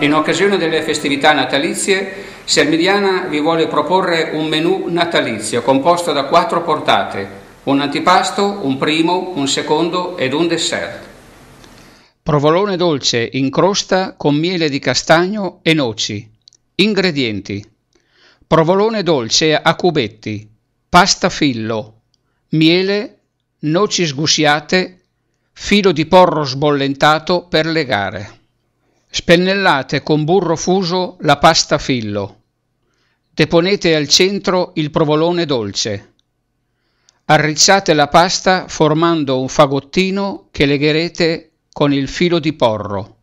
In occasione delle festività natalizie, Selmidiana vi vuole proporre un menù natalizio composto da quattro portate, un antipasto, un primo, un secondo ed un dessert. Provolone dolce in crosta con miele di castagno e noci. Ingredienti. Provolone dolce a cubetti, pasta fillo, miele, noci sgusciate, filo di porro sbollentato per legare. Spennellate con burro fuso la pasta fillo. Deponete al centro il provolone dolce. Arricciate la pasta formando un fagottino che legherete con il filo di porro.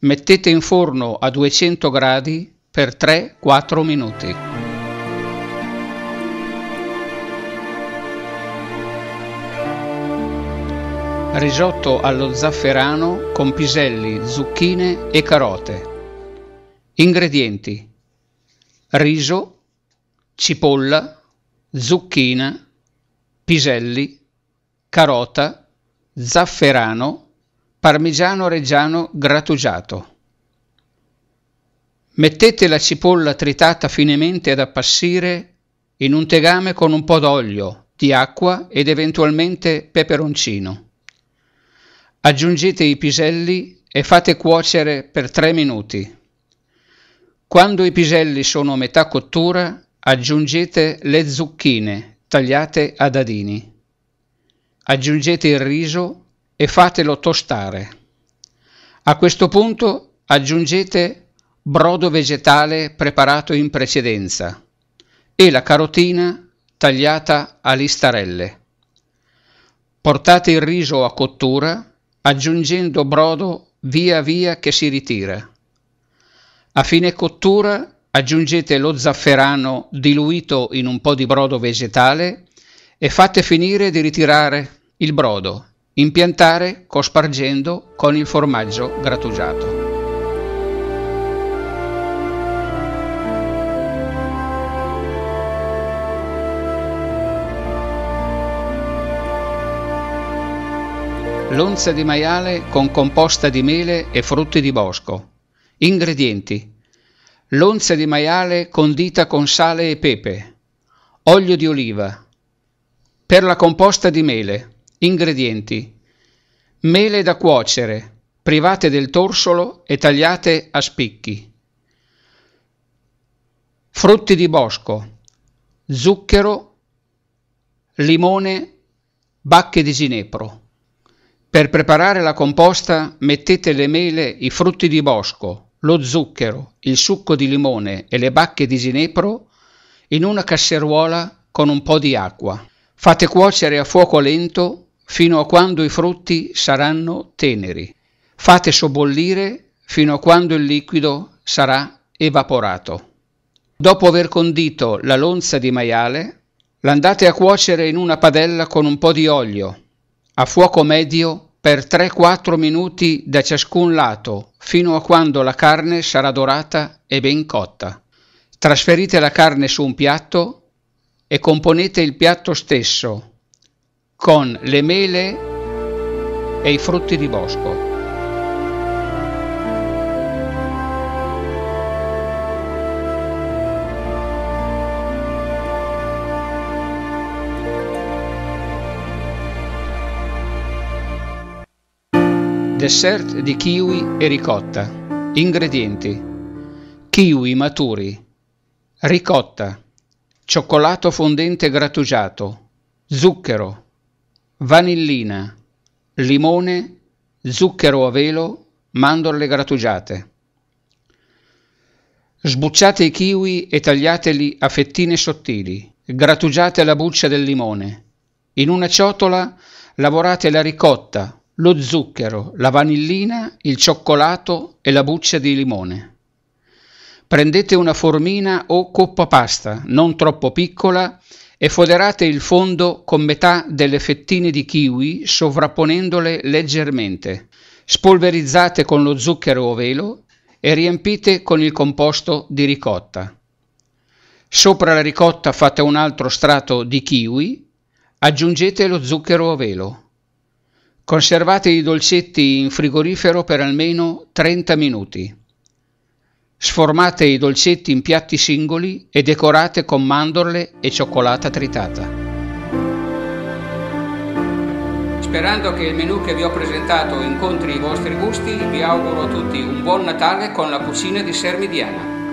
Mettete in forno a 200 gradi per 3-4 minuti. Risotto allo zafferano con piselli, zucchine e carote. Ingredienti. Riso, cipolla, zucchina, piselli, carota, zafferano, parmigiano reggiano grattugiato. Mettete la cipolla tritata finemente ad appassire in un tegame con un po' d'olio, di acqua ed eventualmente peperoncino. Aggiungete i piselli e fate cuocere per 3 minuti. Quando i piselli sono a metà cottura, aggiungete le zucchine tagliate a dadini. Aggiungete il riso e fatelo tostare. A questo punto aggiungete brodo vegetale preparato in precedenza e la carotina tagliata a listarelle. Portate il riso a cottura aggiungendo brodo via via che si ritira. A fine cottura aggiungete lo zafferano diluito in un po' di brodo vegetale e fate finire di ritirare il brodo. Impiantare cospargendo con il formaggio grattugiato. L'onza di maiale con composta di mele e frutti di bosco. Ingredienti. L'onza di maiale condita con sale e pepe. Olio di oliva. Per la composta di mele. Ingredienti. Mele da cuocere, private del torsolo e tagliate a spicchi. Frutti di bosco. Zucchero, limone, bacche di ginepro. Per preparare la composta mettete le mele, i frutti di bosco, lo zucchero, il succo di limone e le bacche di ginepro in una casseruola con un po' di acqua. Fate cuocere a fuoco lento fino a quando i frutti saranno teneri. Fate sobbollire fino a quando il liquido sarà evaporato. Dopo aver condito la lonza di maiale, l'andate a cuocere in una padella con un po' di olio a fuoco medio per 3-4 minuti da ciascun lato fino a quando la carne sarà dorata e ben cotta. Trasferite la carne su un piatto e componete il piatto stesso con le mele e i frutti di bosco. Dessert di kiwi e ricotta. Ingredienti. Kiwi maturi. Ricotta. Cioccolato fondente grattugiato. Zucchero. Vanillina. Limone. Zucchero a velo. Mandorle grattugiate. Sbucciate i kiwi e tagliateli a fettine sottili. Grattugiate la buccia del limone. In una ciotola lavorate la ricotta, lo zucchero, la vanillina, il cioccolato e la buccia di limone. Prendete una formina o coppa pasta, non troppo piccola, e foderate il fondo con metà delle fettine di kiwi sovrapponendole leggermente. Spolverizzate con lo zucchero a velo e riempite con il composto di ricotta. Sopra la ricotta fate un altro strato di kiwi, aggiungete lo zucchero a velo. Conservate i dolcetti in frigorifero per almeno 30 minuti. Sformate i dolcetti in piatti singoli e decorate con mandorle e cioccolata tritata. Sperando che il menù che vi ho presentato incontri i vostri gusti, vi auguro a tutti un buon Natale con la cucina di Sermidiana.